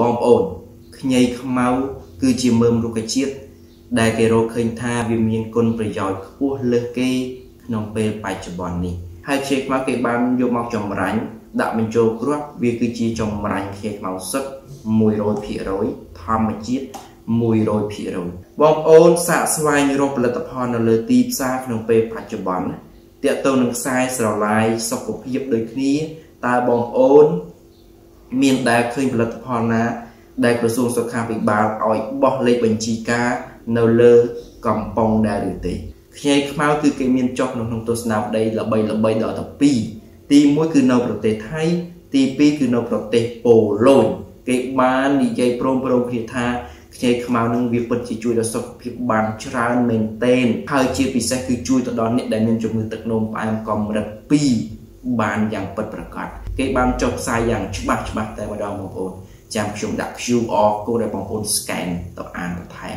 បងប្អូនខ្ញីខ្មៅគឺជាមើមរុក្ខជាតិដែលគេរកឃើញថាវាមានគុណប្រយោជន៍ខ្ពស់លើសគេក្នុងពេលបច្ចុប្បន្ននេះហើយខ្ញីខ្មៅគេបានយកមកចម្រាញ់ដាក់បញ្ចូលគ្រាប់វាគឺជាចម្រាញ់ខ្ញីខ្មៅសុទ្ធ100%ធម្មជាតិ100%បងប្អូនសាកស្វែងរកផលិតផលនៅលើទីផ្សារក្នុងពេលបច្ចុប្បន្នតាក់ទងនឹងខ្សែស្រឡាយសុខភាពដូចគ្នាតើបងប្អូន មានដែលឃើញផលិតផលណា ដែលក្រសួងសុខាភិបាលឲ្យបោះលេខបញ្ជីការនៅលើកំប៉ុងដែរឬទេខ្ញីខ្មៅគឺគេមានចុះនៅក្នុងទស្សនាវដ្តីល្បីល្បីដល់ទៅ2ទី1គឺនៅប្រទេសថៃ ទី2គឺនៅប្រទេសប៉ូឡូញគេបាននិយាយព្រមព្រំគ្នាថាខ្ញីខ្មៅនឹងវាពិតជាជួយដល់សុខភាពបានច្រើនមែនទែនហើយជាពិសេសគឺជួយទៅដល់អ្នកដែលមានជំងឺទឹកនោមផ្អែមកម្រិត2 បានយ៉ាងពិតប្រាកដគេបានចុះផ្សាយយ៉ាងច្បាស់ច្បាស់តែម្ដងបងប្អូនចាំខ្ញុំដាក់ QR code ឲ្យបងប្អូន scan ទៅអានបន្ថែម